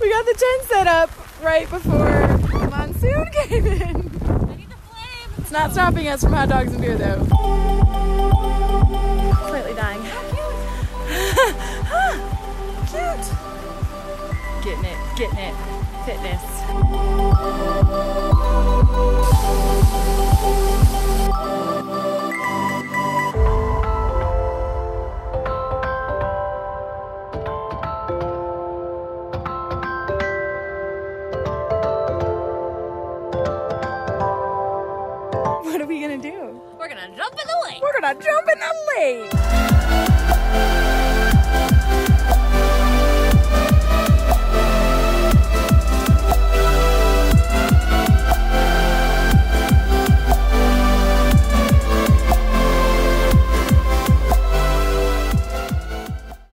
We got the tent set up right before the monsoon came in. I need the flame. It's not stopping us from hot dogs and beer though. Slightly dying. Cute. Getting it, getting it. Fitness. What are we gonna do? We're gonna jump in the lake. We're gonna jump in the lake.